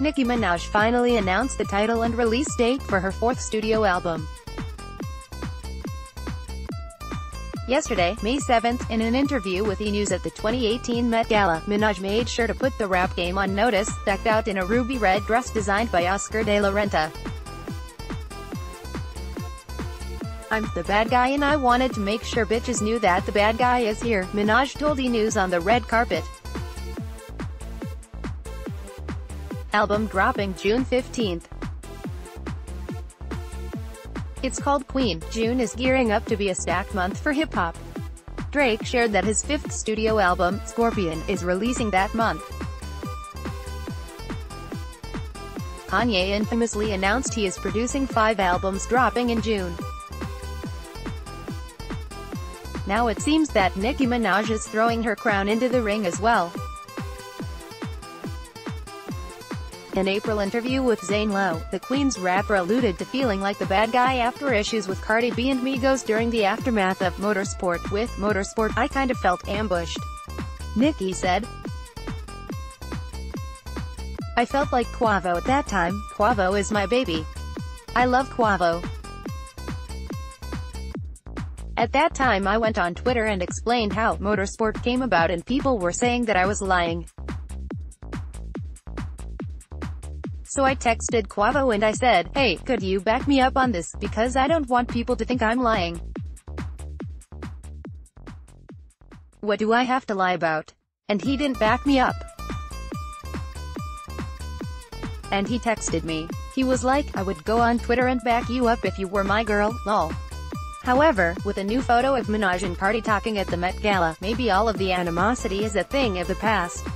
Nicki Minaj finally announced the title and release date for her fourth studio album. Yesterday, May 7th, in an interview with E! News at the 2018 Met Gala, Minaj made sure to put the rap game on notice, decked out in a ruby red dress designed by Oscar de la Renta. I'm the bad guy and I wanted to make sure bitches knew that the bad guy is here, Minaj told E! News on the red carpet. Album dropping June 15th. It's called Queen. June is gearing up to be a stacked month for hip-hop. Drake shared that his fifth studio album, Scorpion, is releasing that month. Kanye infamously announced he is producing five albums dropping in June. Now it seems that Nicki Minaj is throwing her crown into the ring as well. An April interview with Zane Lowe, the Queen's rapper alluded to feeling like the bad guy after issues with Cardi B and Migos during the aftermath of Motorsport. With Motorsport, I kind of felt ambushed. Nicki said, I felt like Quavo at that time, Quavo is my baby. I love Quavo. At that time I went on Twitter and explained how Motorsport came about and people were saying that I was lying. So I texted Quavo and I said, hey, could you back me up on this, because I don't want people to think I'm lying. What do I have to lie about? And he didn't back me up. And he texted me. He was like, I would go on Twitter and back you up if you were my girl, lol. However, with a new photo of Minaj and Cardi talking at the Met Gala, maybe all of the animosity is a thing of the past.